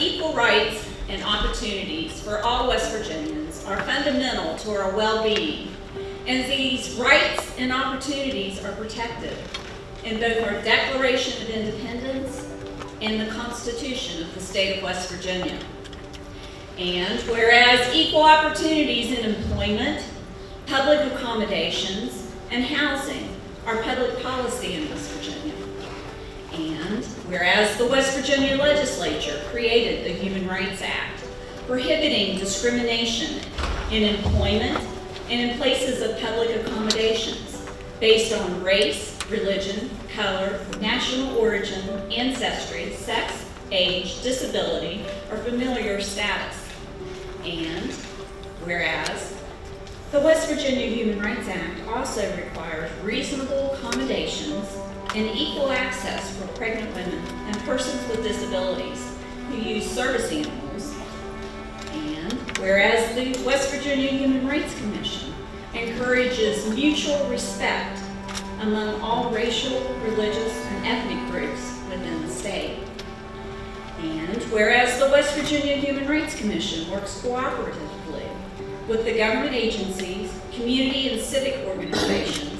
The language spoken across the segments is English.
equal rights and opportunities for all West Virginians are fundamental to our well-being, and these rights and opportunities are protected in both our Declaration of Independence and the Constitution of the State of West Virginia. And whereas equal opportunities in employment, public accommodations, and housing are public policy in West Virginia. Whereas the West Virginia legislature created the Human Rights Act, prohibiting discrimination in employment and in places of public accommodations based on race, religion, color, national origin, ancestry, sex, age, disability, or familiar status. And whereas the West Virginia Human Rights Act also requires reasonable accommodations and equal access for pregnant women and persons with disabilities who use service animals. And whereas the West Virginia Human Rights Commission encourages mutual respect among all racial, religious, and ethnic groups within the state. And whereas the West Virginia Human Rights Commission works cooperatively with the government agencies, community and civic organizations,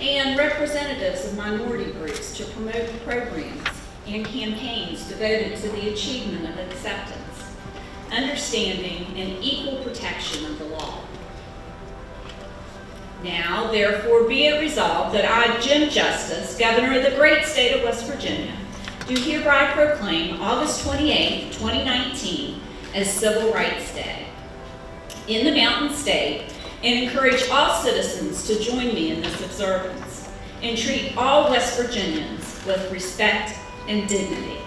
and representatives of minority groups to promote programs and campaigns devoted to the achievement of acceptance, understanding, and equal protection of the law. Now, therefore, be it resolved that I, Jim Justice, Governor of the great state of West Virginia, do hereby proclaim August 28, 2019 as Civil Rights Day in the Mountain State and encourage all citizens to join me in this observance and treat all West Virginians with respect and dignity.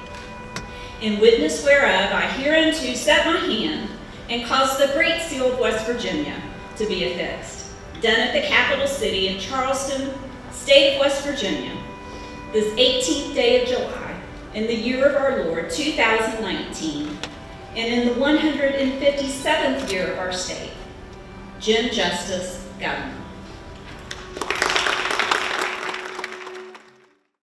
In witness whereof I hereunto set my hand and cause the great seal of West Virginia to be affixed, done at the capital city in Charleston, state of West Virginia, this 18th day of July, in the year of our Lord, 2019, and in the 157th year of our state. Jim Justice, Governor.